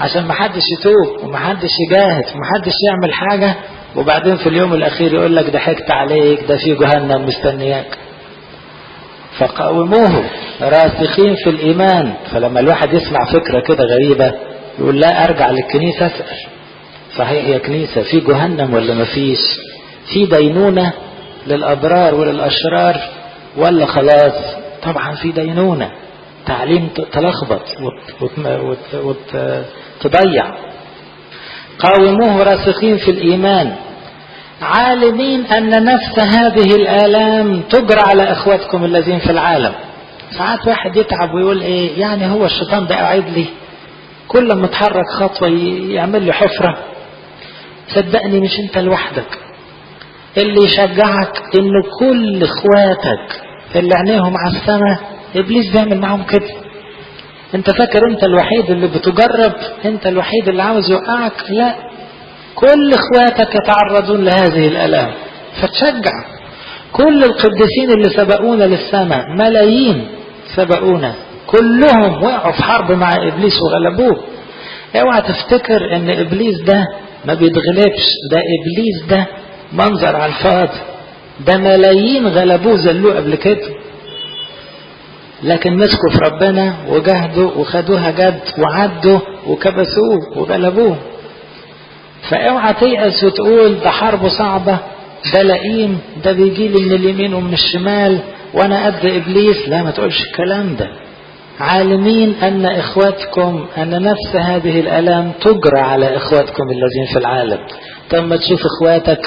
عشان ما حدش يتوب وما حدش يجاهد وما حدش يعمل حاجة. وبعدين في اليوم الأخير يقول لك ضحكت عليك ده في جهنم مستنياك. فقاوموه راسخين في الإيمان. فلما الواحد يسمع فكرة كده غريبة يقول لا أرجع للكنيسة أسأل. صحيح يا كنيسة في جهنم ولا ما فيش؟ في دينونة للأبرار وللأشرار ولا خلاص؟ طبعا في دينونة. تعليم تلخبط وتضيع قاوموه راسخين في الإيمان. عالمين أن نفس هذه الآلام تجرى على إخواتكم الذين في العالم. ساعات واحد يتعب ويقول إيه يعني هو الشيطان ده قاعد لي. كل ما اتحرك خطوة يعمل لي حفرة. صدقني مش أنت لوحدك. اللي يشجعك إن كل إخواتك اللي عينيهم على السماء إبليس بيعمل معاهم كده. انت فاكر انت الوحيد اللي بتجرب انت الوحيد اللي عاوز يوقعك؟ لا. كل اخواتك يتعرضون لهذه الآلام. فتشجع. كل القديسين اللي سبقونا للسماء ملايين سبقونا. كلهم وقعوا في حرب مع إبليس وغلبوه. اوعى تفتكر إن إبليس ده ما بيتغلبش. ده إبليس ده منظر على الفاضي. ده ملايين غلبوه زلوه قبل كده. لكن مسكوا في ربنا وجهدوا وخدوها جد وعدوا وكبسوه وغلبوه. فأوعى تيأس وتقول ده حرب صعبة ده لئيم ده بيجي لي من اليمين ومن الشمال وأنا قد إبليس. لا ما تقولش الكلام ده. عالمين أن إخواتكم أن نفس هذه الألام تجرى على إخواتكم الذين في العالم. طب ما تشوف إخواتك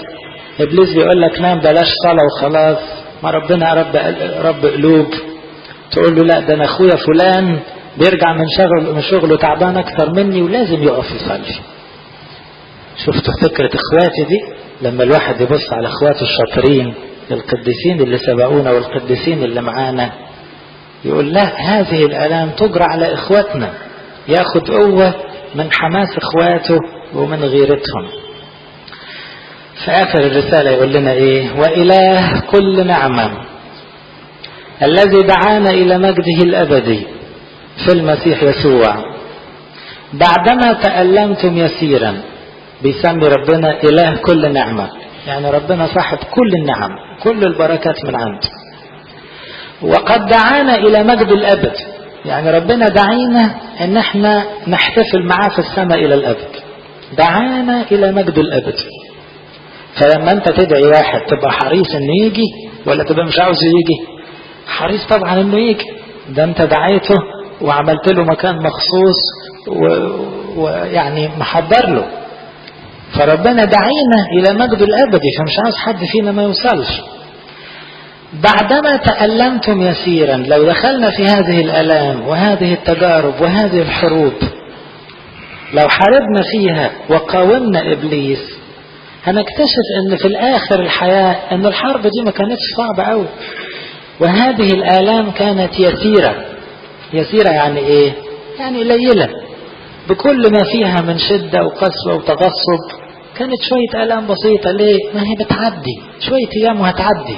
إبليس بيقول لك نام بلاش صلاة وخلاص ما ربنا رب رب قلوب. تقول له لا ده أنا أخويا فلان بيرجع من شغل من شغله تعبان أكتر مني ولازم يقف يصلي. شفتوا فكرة إخواتي دي؟ لما الواحد يبص على إخواته الشاطرين القديسين اللي سبقونا والقديسين اللي معانا يقول لا هذه الآلام تجرى على إخواتنا ياخد قوة من حماس إخواته ومن غيرتهم. في اخر الرسالة يقول لنا إيه؟ وإله كل نعمة. الذي دعانا إلى مجده الأبدي في المسيح يسوع. بعدما تألمتم يسيرا بيسمي ربنا إله كل نعمة. يعني ربنا صاحب كل النعم كل البركات من عنده وقد دعانا إلى مجد الأبد. يعني ربنا دعينا إن إحنا نحتفل معاه في السماء إلى الأبد. دعانا إلى مجد الأبد. فلما أنت تدعي واحد تبقى حريص إنه يجي ولا تبقى مش عاوز يجي؟ حريص طبعا إنه يجي. ده أنت دعيته وعملت له مكان مخصوص ويعني. محضر له. فربنا دعينا إلى مجد الابدي فمش عاوز حد فينا ما يوصلش. بعدما تألمتم يسيرا لو دخلنا في هذه الألام وهذه التجارب وهذه الحروب لو حاربنا فيها وقاومنا إبليس هنكتشف إن في الآخر الحياة إن الحرب دي ما كانتش صعبة قوي وهذه الآلام كانت يسيرة. يسيرة يعني إيه؟ يعني قليلة بكل ما فيها من شدة وقسوة وتغصب كانت شوية آلام بسيطة. ليه؟ ما هي بتعدي. شوية أيام وهتعدي.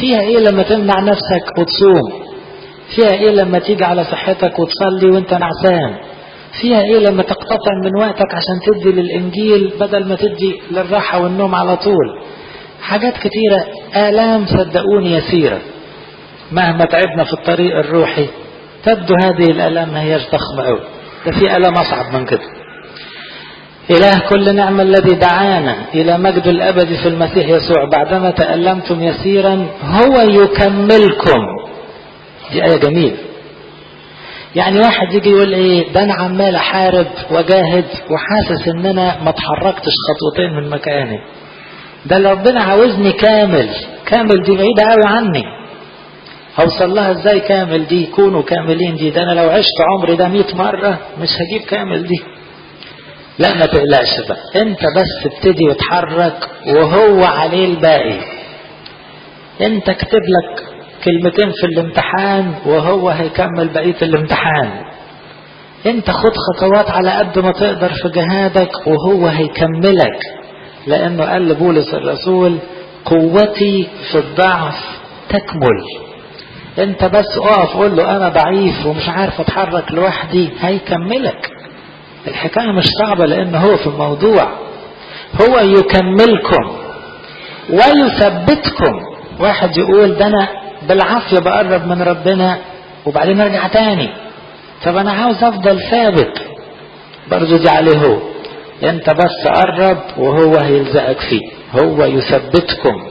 فيها إيه لما تمنع نفسك وتصوم؟ فيها إيه لما تيجي على صحتك وتصلي وأنت نعسان؟ فيها إيه لما تقتطع من وقتك عشان تدي للإنجيل بدل ما تدي للراحة والنوم على طول؟ حاجات كتيرة. آلام صدقوني يسيرة. مهما تعبنا في الطريق الروحي تبدو هذه الآلام ما هيش ضخمة أوي. ده في آلام أصعب من كده. إله كل نعمة الذي دعانا إلى مجد الأبد في المسيح يسوع. بعدما تألمتم يسيرا هو يكملكم. دي آية جميلة. يعني واحد يجي يقول إيه ده أنا عمال أحارب وأجاهد وحاسس إن أنا ما اتحركتش خطوتين من مكاني. ده اللي ربنا عاوزني كامل كامل دي بعيدة قوي عني. اوصل لها إزاي كامل دي؟ كونوا كاملين دي. ده أنا لو عشت عمري ده 100 مرة مش هجيب كامل دي. لا ما تقلقش بقى. أنت بس ابتدي وتحرك وهو عليه الباقي. أنت اكتب لك كلمتين في الامتحان وهو هيكمل بقية الامتحان. أنت خد خطوات على قد ما تقدر في جهادك وهو هيكملك. لأنه قال لبولس الرسول قوتي في الضعف تكمل. انت بس اقف قول له أنا ضعيف ومش عارف اتحرك لوحدي هيكملك. الحكاية مش صعبة لأن هو في الموضوع. هو يكملكم ويثبتكم. واحد يقول ده أنا بالعافية بقرب من ربنا وبعدين ارجع تاني. طب أنا عاوز افضل ثابت. برضو دي عليه هو. انت بس قرب وهو هيلزقك فيه. هو يثبتكم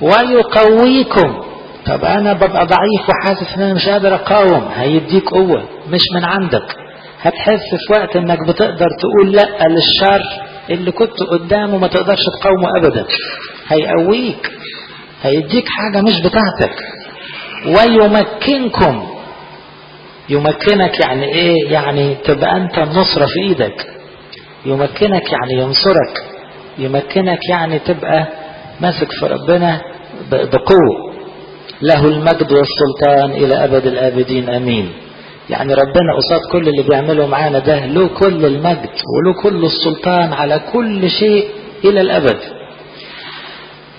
ويقويكم. طب أنا ببقى ضعيف وحاسس إن أنا مش قادر أقاوم هيديك قوة مش من عندك. هتحس في وقت إنك بتقدر تقول لأ للشر اللي كنت قدامه ما تقدرش تقاومه ابدا. هيقويك هيديك حاجة مش بتاعتك. ويمكنكم يمكنك يعني إيه؟ يعني تبقى أنت النصرة في إيدك. يمكنك يعني ينصرك. يمكنك يعني تبقى ماسك في ربنا بقوة. له المجد والسلطان إلى أبد الآبدين آمين. يعني ربنا قصاد كل اللي بيعمله معانا ده له كل المجد وله كل السلطان على كل شيء إلى الأبد.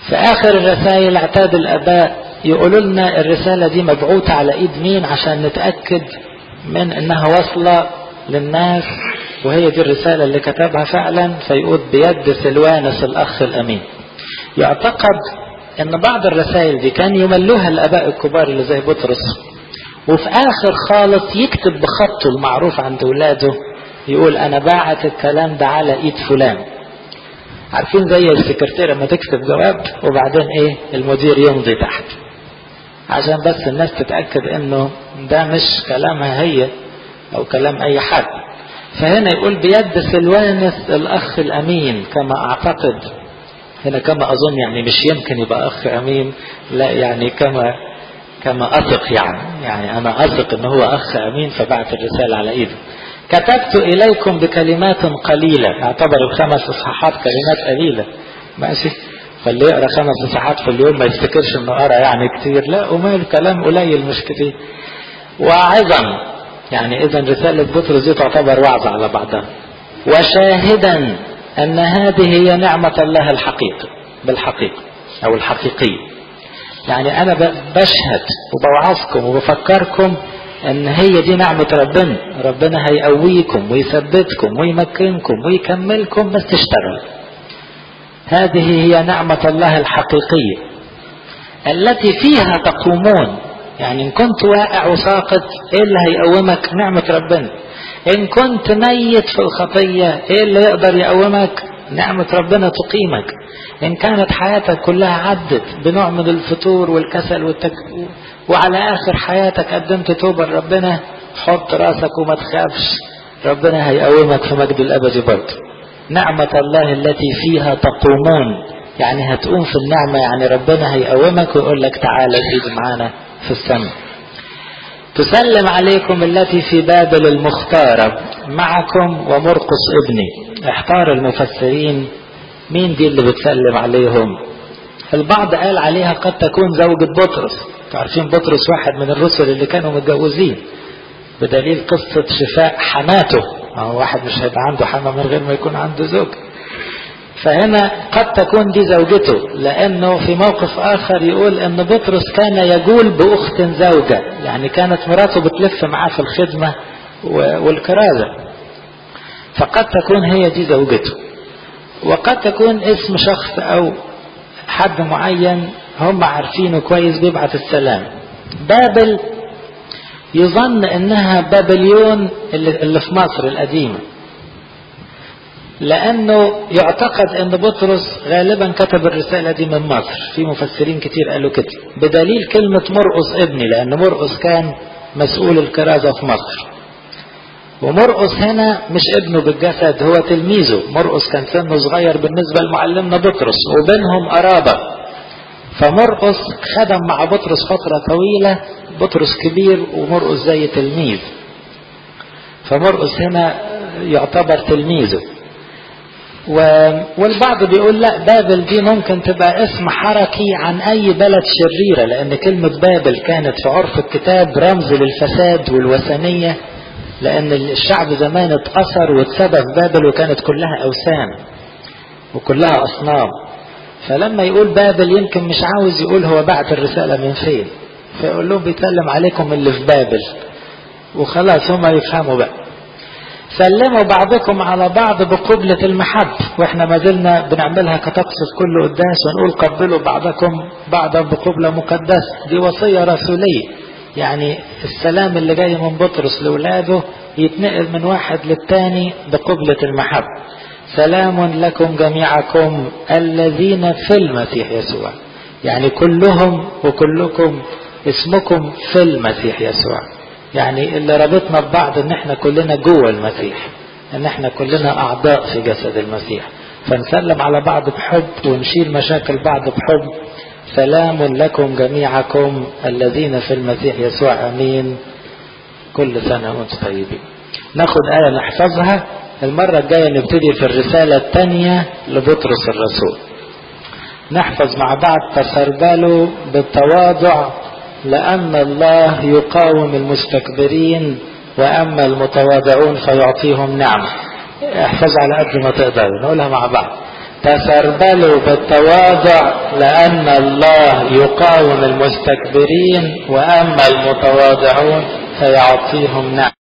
في آخر الرسائل اعتاد الأباء يقولوا لنا الرسالة دي مبعوثة على إيد مين عشان نتأكد من إنها واصلة للناس وهي دي الرسالة اللي كتبها فعلا فيقول بيد سلوانس الأخ الأمين. يعتقد أن بعض الرسائل دي كان يملوها الآباء الكبار اللي زي بطرس وفي آخر خالص يكتب بخطه المعروف عند ولاده يقول أنا باعت الكلام ده على إيد فلان. عارفين زي السكرتيرة لما تكتب جواب وبعدين إيه؟ المدير يمضي تحت. عشان بس الناس تتأكد إنه ده مش كلامها هي أو كلام أي حد. فهنا يقول بيد سلوانس الأخ الأمين كما أعتقد. هنا كما أظن يعني مش يمكن يبقى أخ أمين لا يعني كما كما أثق يعني. يعني أنا أثق إن هو أخ أمين فبعت الرسالة على إيده. كتبت إليكم بكلمات قليلة. اعتبر الخمس إصحاحات كلمات قليلة. ماشي؟ فاللي يقرأ خمس إصحاحات في اليوم ما يفتكرش إنه قرأ يعني كتير. لا ومال كلام قليل مش كتير وعظا. يعني إذا رسالة بطرس دي تعتبر وعظة على بعضها. وشاهدا. أن هذه هي نعمة الله الحقيقة بالحقيقة أو الحقيقية يعني أنا بشهد وبوعظكم وبفكركم أن هي دي نعمة ربنا. ربنا هيقويكم ويثبتكم ويمكنكم ويكملكم بس تشتغل. هذه هي نعمة الله الحقيقية التي فيها تقومون. يعني إن كنت واقع وساقط إيه اللي هيقومك؟ نعمة ربنا. إن كنت ميت في الخطية إيه اللي يقدر يقومك؟ نعمة ربنا تقيمك. إن كانت حياتك كلها عدت بنوع من الفتور والكسل والتك... وعلى آخر حياتك قدمت توبة لربنا حط رأسك وما تخافش. ربنا هيقومك في مجد الابدي برضه. نعمة الله التي فيها تقومون. يعني هتقوم في النعمة يعني ربنا هيقومك ويقول لك تعالى زيد معانا في السماء. تسلم عليكم التي في بابل المختارة معكم ومرقص ابني. احتار المفسرين. مين دي اللي بتسلم عليهم؟ البعض قال عليها قد تكون زوجة بطرس. عارفين بطرس واحد من الرسل اللي كانوا متجوزين. بدليل قصة شفاء حماته. واحد مش هيبقى عنده حما من غير ما يكون عنده زوج. فهنا قد تكون دي زوجته لأنه في موقف آخر يقول إن بطرس كان يجول بأخت زوجة يعني كانت مراته بتلف معاه في الخدمة والكرازة. فقد تكون هي دي زوجته. وقد تكون اسم شخص أو حد معين هم عارفينه كويس بيبعت السلام. بابل يظن إنها بابليون اللي في مصر القديمة. لأنه يعتقد أن بطرس غالبا كتب الرسالة دي من مصر. في مفسرين كتير قالوا كده. بدليل كلمة مرقس ابني لأن مرقس كان مسؤول الكرازة في مصر. ومرقس هنا مش ابنه بالجسد هو تلميذه. مرقس كان سنه صغير بالنسبة لمعلمنا بطرس وبينهم قرابة. فمرقس خدم مع بطرس فترة طويلة بطرس كبير ومرقس زي تلميذ. فمرقس هنا يعتبر تلميذه. والبعض بيقول لا بابل دي ممكن تبقى اسم حركي عن أي بلد شريرة لأن كلمة بابل كانت في عرف الكتاب رمز للفساد والوثنية لأن الشعب زمان اتأثر واتسبب في بابل وكانت كلها أوثان وكلها أصنام. فلما يقول بابل يمكن مش عاوز يقول هو بعت الرسالة من فين فيقول لهم بيتكلم عليكم اللي في بابل وخلاص هم يفهموا بقى. سلموا بعضكم على بعض بقبلة المحب. وإحنا ما زلنا بنعملها كطقس في كل قداس ونقول قبلوا بعضكم بعضا بقبلة مقدسة. دي وصية رسولية. يعني السلام اللي جاي من بطرس لولاده يتنقل من واحد للتاني بقبلة المحب. سلام لكم جميعكم الذين في المسيح يسوع. يعني كلهم وكلكم اسمكم في المسيح يسوع. يعني اللي رابطنا ببعض إن إحنا كلنا جوه المسيح إن إحنا كلنا أعضاء في جسد المسيح. فنسلم على بعض بحب ونشيل مشاكل بعض بحب. سلام لكم جميعكم الذين في المسيح يسوع آمين. كل سنة وأنتم طيبين. ناخد آية نحفظها. المرة الجاية نبتدي في الرسالة الثانية لبطرس الرسول. نحفظ مع بعض تسربلوا بالتواضع لأن الله يقاوم المستكبرين وأما المتواضعون فيعطيهم نعمة. احفظ على قد ما تقدروا نقولها مع بعض. تسربلوا بالتواضع لأن الله يقاوم المستكبرين وأما المتواضعون فيعطيهم نعمة.